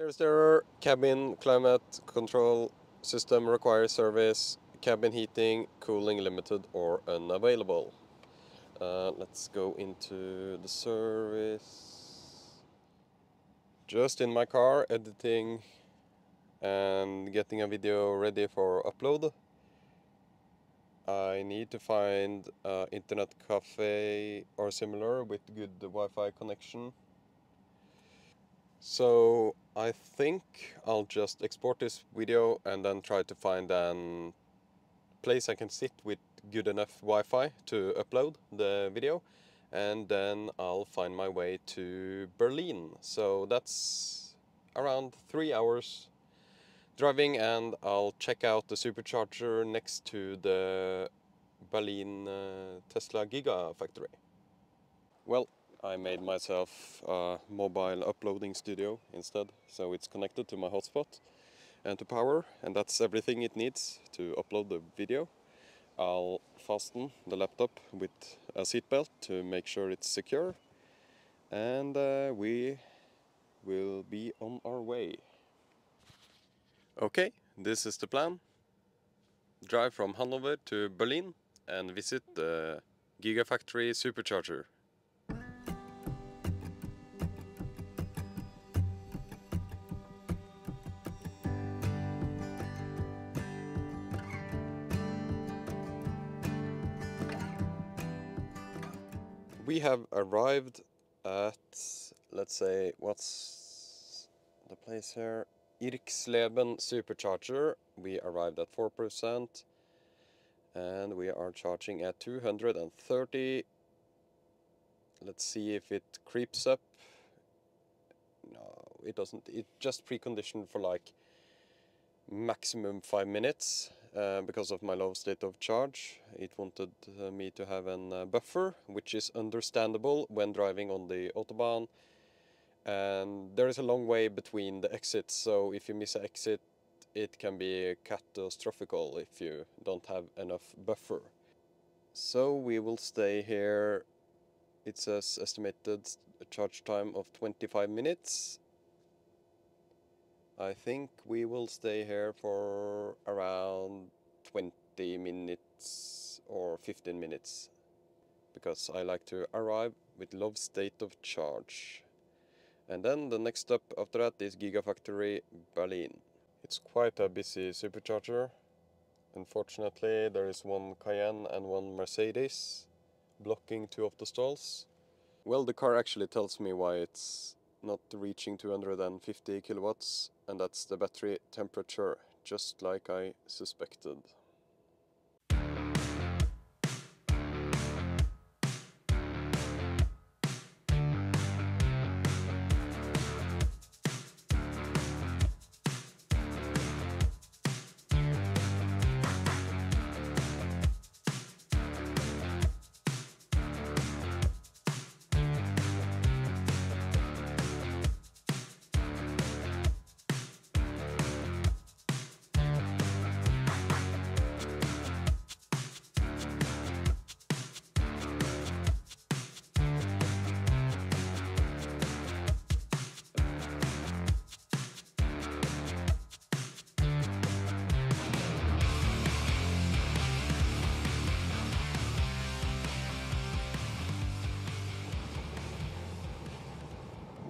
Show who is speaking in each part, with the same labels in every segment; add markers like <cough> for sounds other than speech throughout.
Speaker 1: Here's the error. Cabin climate control system requires service. Cabin heating, cooling limited or unavailable. Uh, let's go into the service. Just in my car editing and getting a video ready for upload. I need to find an internet cafe or similar with good Wi-Fi connection. So I think I'll just export this video and then try to find a place I can sit with good enough Wi-Fi to upload the video and then I'll find my way to Berlin. So that's around three hours driving and I'll check out the supercharger next to the Berlin uh, Tesla Gigafactory. Well, I made myself a mobile uploading studio instead, so it's connected to my hotspot and to power, and that's everything it needs to upload the video. I'll fasten the laptop with a seatbelt to make sure it's secure, and uh, we will be on our way. Okay, this is the plan. Drive from Hanover to Berlin and visit the Gigafactory supercharger. We have arrived at, let's say, what's the place here? Irxleben supercharger. We arrived at 4% and we are charging at 230. Let's see if it creeps up. No, it doesn't. It just preconditioned for like maximum 5 minutes. Uh, because of my low state of charge, it wanted uh, me to have a uh, buffer, which is understandable when driving on the autobahn. And there is a long way between the exits so if you miss an exit it can be catastrophical if you don't have enough buffer. So we will stay here. It says estimated charge time of 25 minutes I think we will stay here for around 20 minutes or 15 minutes because I like to arrive with low state of charge and then the next stop after that is Gigafactory Berlin. It's quite a busy supercharger. Unfortunately, there is one Cayenne and one Mercedes blocking two of the stalls. Well, the car actually tells me why it's not reaching 250 kilowatts, and that's the battery temperature, just like I suspected.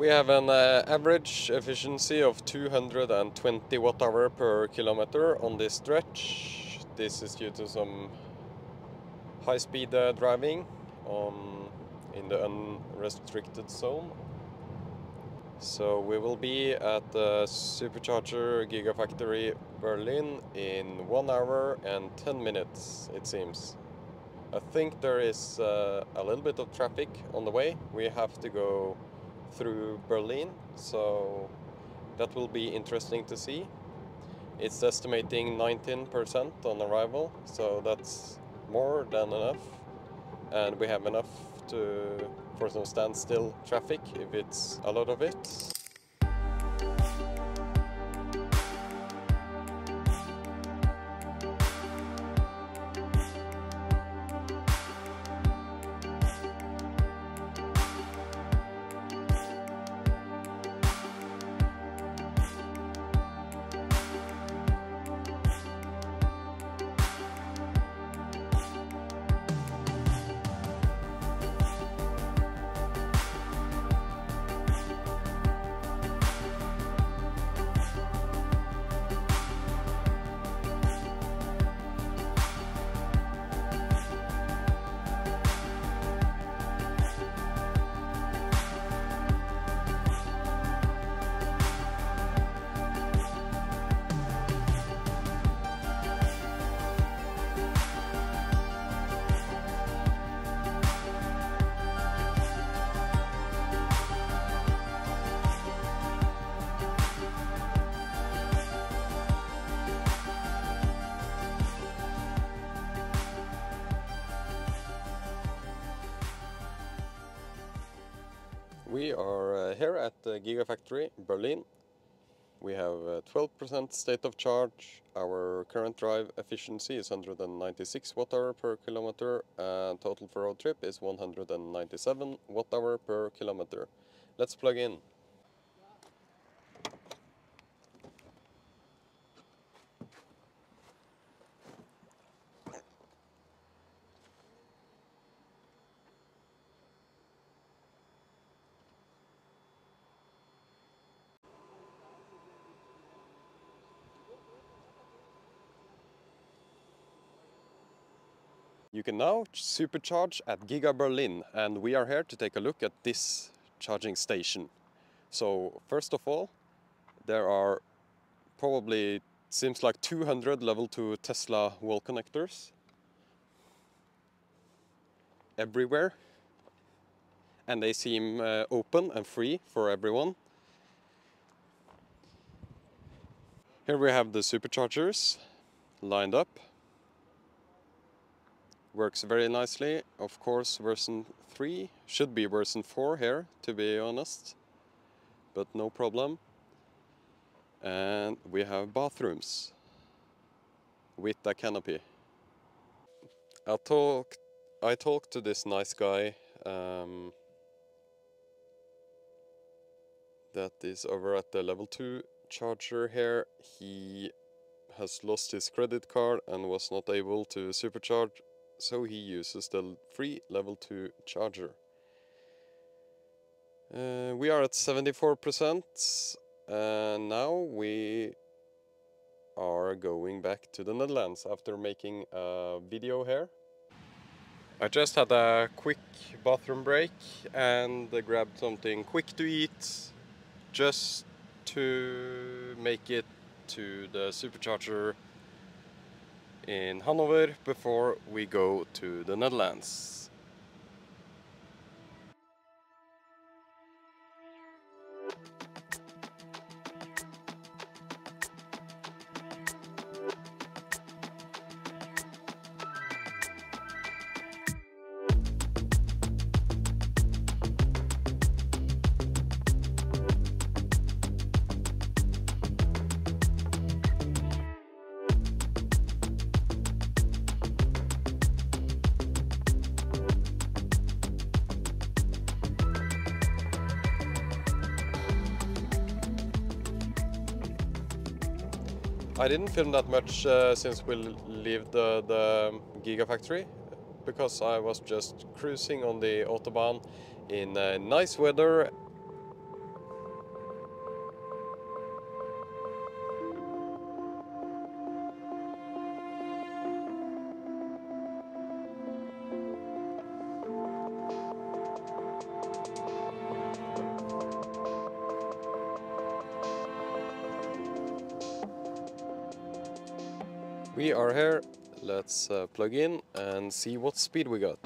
Speaker 1: We have an uh, average efficiency of 220 watt hour per kilometer on this stretch. This is due to some high speed uh, driving on, in the unrestricted zone. So we will be at the Supercharger Gigafactory Berlin in 1 hour and 10 minutes it seems. I think there is uh, a little bit of traffic on the way. We have to go through Berlin, so that will be interesting to see. It's estimating 19% on arrival, so that's more than enough. And we have enough to for some standstill traffic if it's a lot of it. Here at the Gigafactory Berlin. We have 12% uh, state of charge. Our current drive efficiency is 196 watt hour per kilometer and total for road trip is 197 watt hour per kilometer. Let's plug in. You can now supercharge at Giga Berlin and we are here to take a look at this charging station. So first of all, there are probably seems like 200 level 2 Tesla wall connectors everywhere and they seem uh, open and free for everyone. Here we have the superchargers lined up works very nicely. Of course, version 3 should be version 4 here, to be honest, but no problem. And we have bathrooms with a canopy. I talked, I talked to this nice guy um, that is over at the level 2 charger here. He has lost his credit card and was not able to supercharge so he uses the free level 2 charger. Uh, we are at 74% and now we are going back to the Netherlands after making a video here. I just had a quick bathroom break and grabbed something quick to eat just to make it to the supercharger in Hanover before we go to the Netherlands. I didn't film that much uh, since we left the, the Gigafactory because I was just cruising on the Autobahn in uh, nice weather let's uh, plug in and see what speed we got.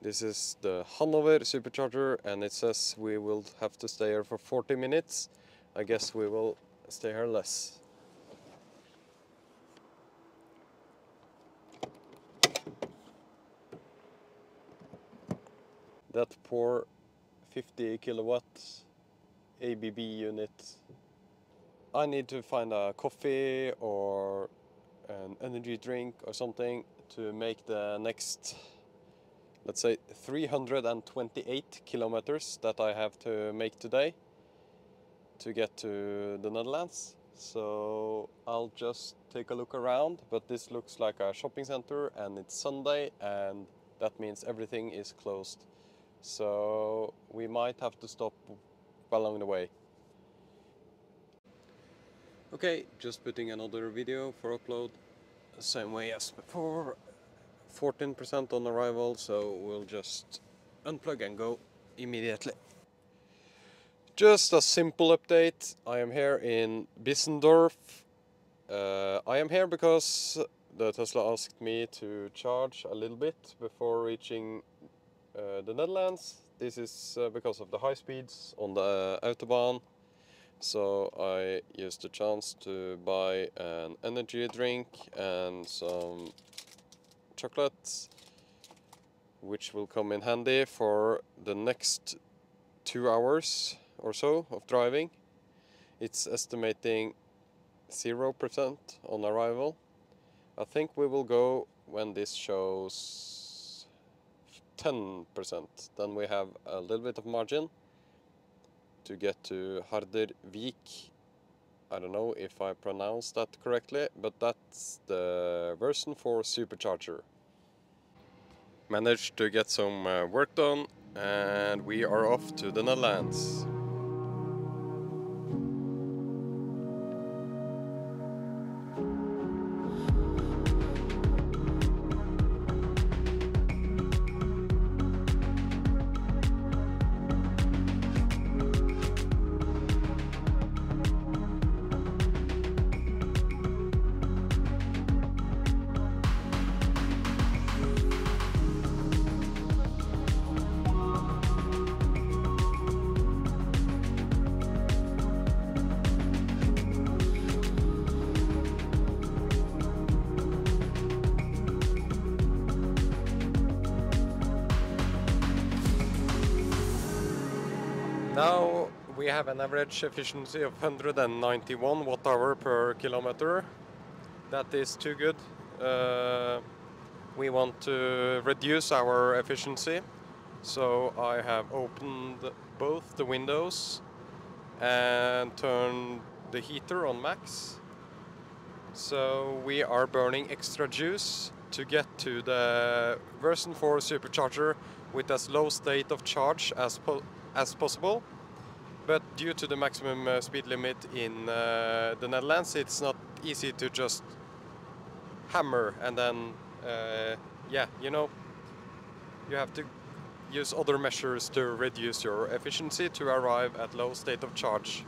Speaker 1: This is the Hanover supercharger and it says we will have to stay here for 40 minutes. I guess we will stay here less. That poor 50 kilowatts ABB unit I need to find a coffee or an energy drink or something to make the next let's say 328 kilometers that I have to make today to get to the Netherlands. So I'll just take a look around but this looks like a shopping center and it's Sunday and that means everything is closed. So we might have to stop along the way Okay, just putting another video for upload, same way as before, 14% on arrival, so we'll just unplug and go immediately. Just a simple update, I am here in Bissendorf. Uh, I am here because the Tesla asked me to charge a little bit before reaching uh, the Netherlands. This is uh, because of the high speeds on the Autobahn so I used the chance to buy an energy drink and some chocolates which will come in handy for the next two hours or so of driving. It's estimating 0% on arrival. I think we will go when this shows 10%. Then we have a little bit of margin to get to Hardervik. I don't know if I pronounced that correctly, but that's the version for supercharger. Managed to get some uh, work done and we are off to the Netherlands. Now we have an average efficiency of 191 watt hour per kilometer. That is too good. Uh, we want to reduce our efficiency. So I have opened both the windows and turned the heater on max. So we are burning extra juice to get to the version 4 supercharger with as low state of charge as po as possible. But due to the maximum uh, speed limit in uh, the Netherlands, it's not easy to just hammer and then, uh, yeah, you know, you have to use other measures to reduce your efficiency to arrive at low state of charge.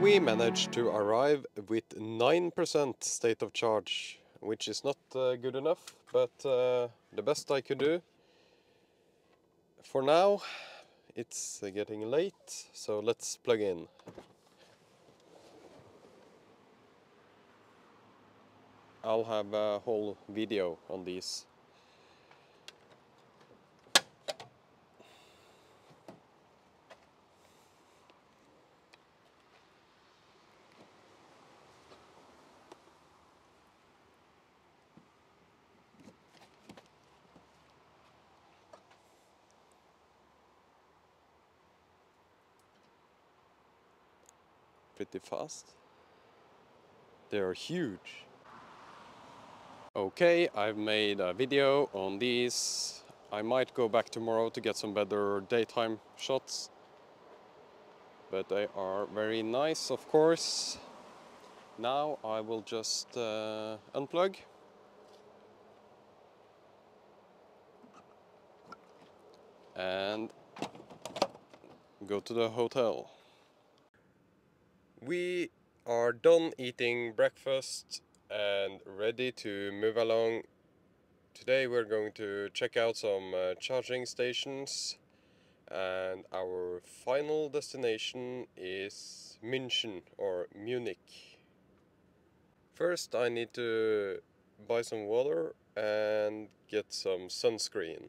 Speaker 1: We managed to arrive with 9% state of charge, which is not uh, good enough, but uh, the best I could do. For now, it's uh, getting late, so let's plug in. I'll have a whole video on these. Pretty fast. They are huge. Okay, I've made a video on these. I might go back tomorrow to get some better daytime shots. But they are very nice, of course. Now I will just uh, unplug. And go to the hotel. We are done eating breakfast and ready to move along. Today we're going to check out some uh, charging stations and our final destination is München or Munich. First I need to buy some water and get some sunscreen.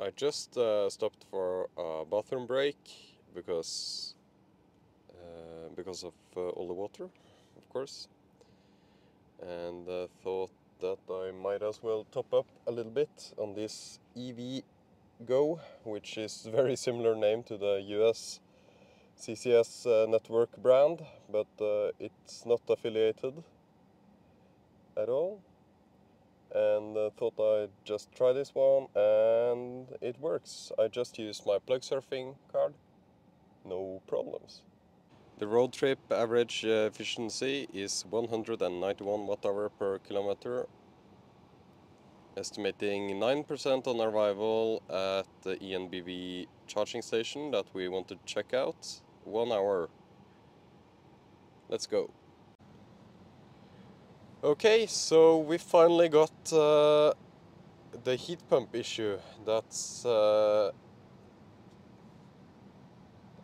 Speaker 1: I just uh, stopped for a bathroom break because uh, because of uh, all the water, of course. And uh, thought that I might as well top up a little bit on this EV Go, which is <laughs> very similar name to the US CCS uh, network brand, but uh, it's not affiliated. at all and uh, thought I'd just try this one and it works. I just used my Plugsurfing card, no problems. The road trip average uh, efficiency is 191 watt hour per kilometer, estimating 9% on arrival at the EnBW charging station that we want to check out. One hour. Let's go. Okay, so we finally got uh, the heat pump issue that's uh,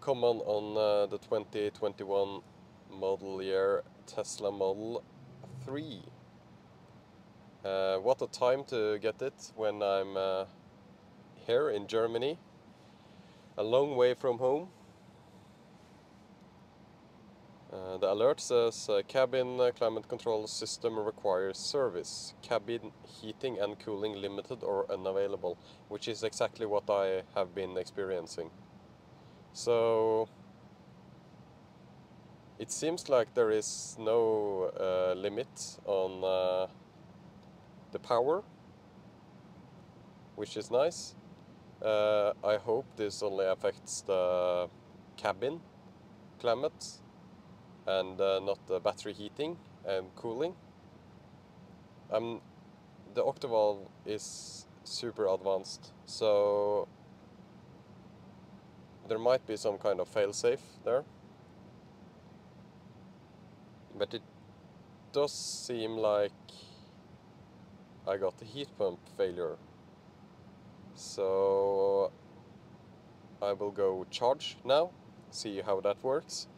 Speaker 1: common on uh, the 2021 model year Tesla Model 3. Uh, what a time to get it when I'm uh, here in Germany, a long way from home. Uh, the alert says uh, cabin uh, climate control system requires service. Cabin heating and cooling limited or unavailable, which is exactly what I have been experiencing. So it seems like there is no uh, limit on uh, the power, which is nice. Uh, I hope this only affects the cabin climate and uh, not the battery heating and cooling. Um, the Octovalve is super advanced, so there might be some kind of failsafe there. But it does seem like I got the heat pump failure. So I will go charge now, see how that works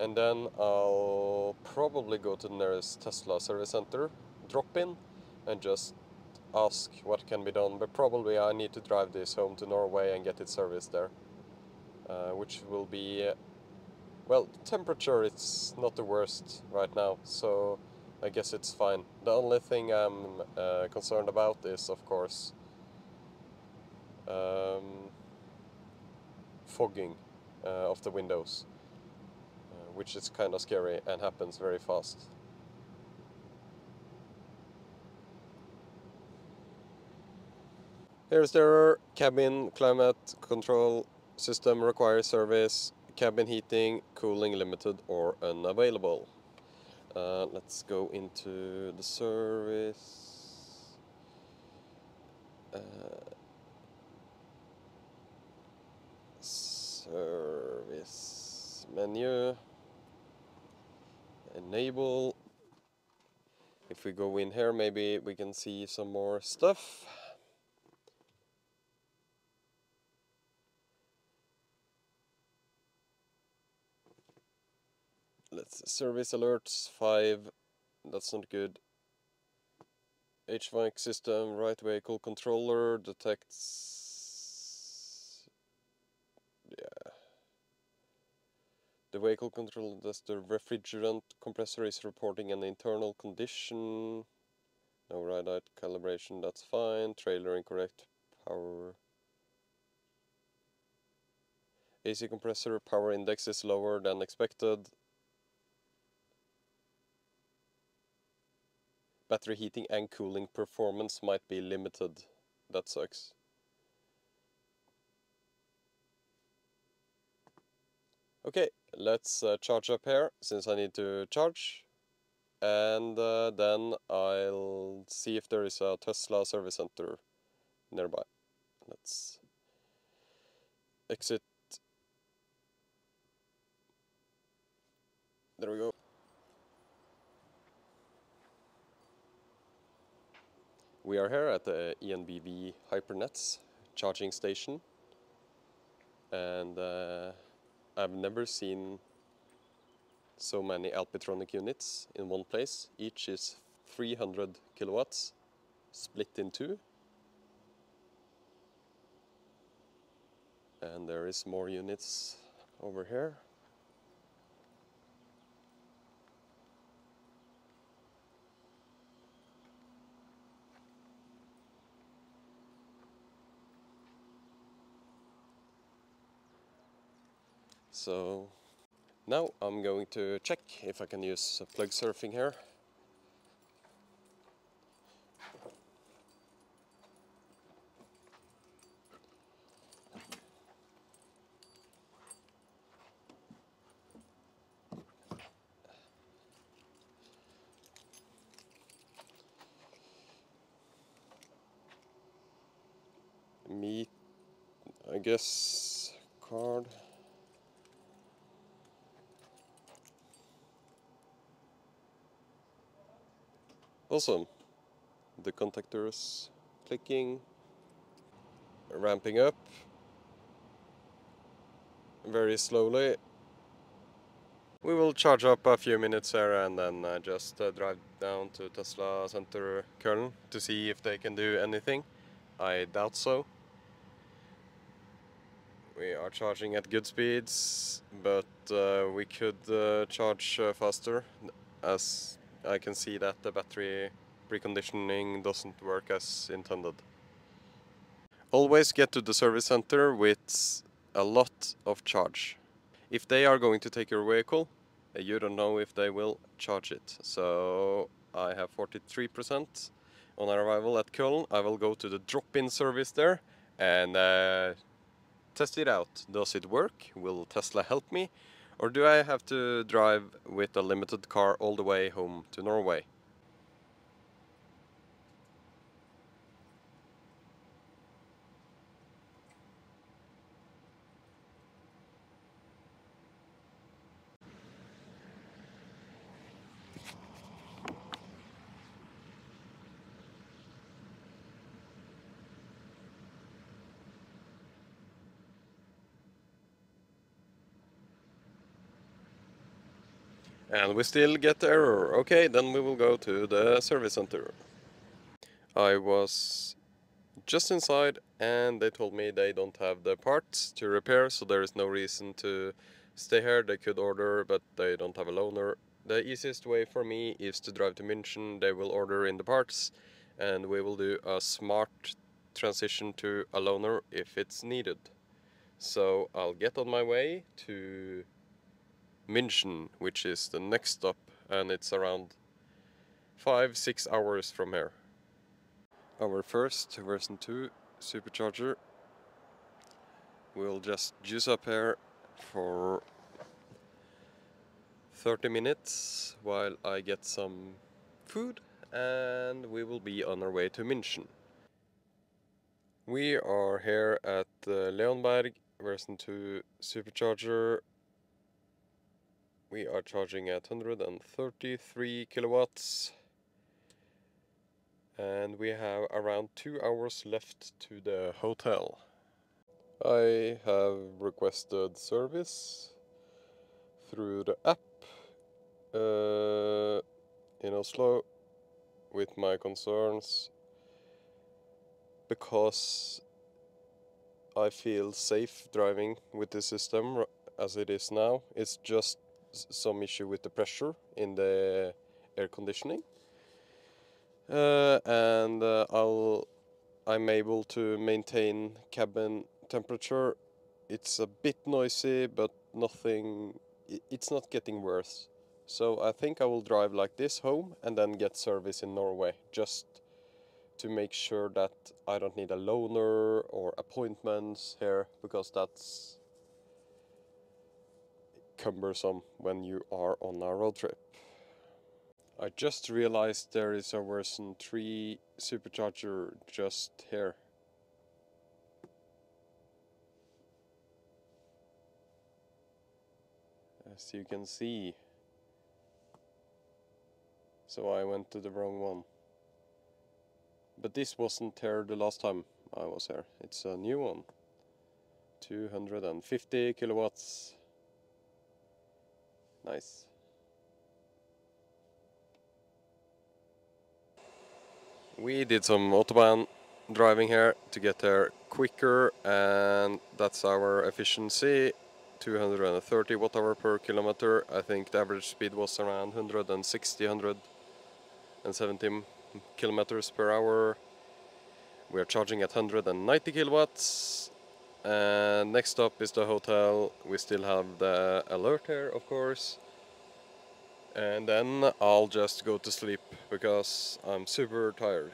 Speaker 1: and then I'll probably go to the nearest Tesla service center, drop in, and just ask what can be done. But probably I need to drive this home to Norway and get it serviced there, uh, which will be, uh, well, temperature it's not the worst right now, so I guess it's fine. The only thing I'm uh, concerned about is, of course, um, fogging uh, of the windows which is kind of scary and happens very fast. Here's their cabin climate control system requires service, cabin heating, cooling limited or unavailable. Uh, let's go into the service. Uh, service menu enable. If we go in here, maybe we can see some more stuff. Let's service alerts 5, that's not good. HVAC system, right vehicle controller detects... Yeah. The vehicle control does the refrigerant compressor is reporting an internal condition. No radite calibration, that's fine. Trailer incorrect power. AC compressor power index is lower than expected. Battery heating and cooling performance might be limited. That sucks. Okay, let's uh, charge up here since I need to charge and uh, then I'll see if there is a Tesla service center nearby. Let's exit. There we go. We are here at the EnBW HyperNetz charging station and uh, I've never seen so many Alpitronic units in one place. Each is 300 kilowatts, split in two. And there is more units over here. So now I'm going to check if I can use Plugsurfing here. meat, I guess, card. Awesome. The contactors clicking, ramping up very slowly. We will charge up a few minutes here and then uh, just uh, drive down to Tesla Center Köln to see if they can do anything. I doubt so. We are charging at good speeds, but uh, we could uh, charge uh, faster as I can see that the battery preconditioning doesn't work as intended. Always get to the service center with a lot of charge. If they are going to take your vehicle, uh, you don't know if they will charge it. So I have 43% on arrival at Köln. I will go to the drop-in service there and uh, test it out. Does it work? Will Tesla help me? Or do I have to drive with a limited car all the way home to Norway? And we still get the error. Okay, then we will go to the service center. I was just inside and they told me they don't have the parts to repair, so there is no reason to stay here. They could order, but they don't have a loaner. The easiest way for me is to drive to München. They will order in the parts and we will do a smart transition to a loaner if it's needed. So I'll get on my way to München, which is the next stop, and it's around 5-6 hours from here. Our first version 2 supercharger will just juice up here for 30 minutes while I get some food and we will be on our way to München. We are here at uh, Leonberg version 2 supercharger we are charging at 133 kilowatts and we have around two hours left to the hotel. I have requested service through the app uh, in Oslo with my concerns because I feel safe driving with the system as it is now. It's just some issue with the pressure in the air conditioning. Uh, and uh, I'll, I'm able to maintain cabin temperature. It's a bit noisy, but nothing, it's not getting worse. So I think I will drive like this home and then get service in Norway, just to make sure that I don't need a loaner or appointments here, because that's cumbersome when you are on a road trip. I just realized there is a version 3 supercharger just here. As you can see. So I went to the wrong one. But this wasn't here the last time I was here. It's a new one. 250 kilowatts. Nice. We did some autobahn driving here to get there quicker and that's our efficiency 230 watt hour per kilometer. I think the average speed was around 160 170 kilometers per hour. We are charging at 190 kilowatts and next stop is the hotel. We still have the alert here, of course. And then I'll just go to sleep because I'm super tired.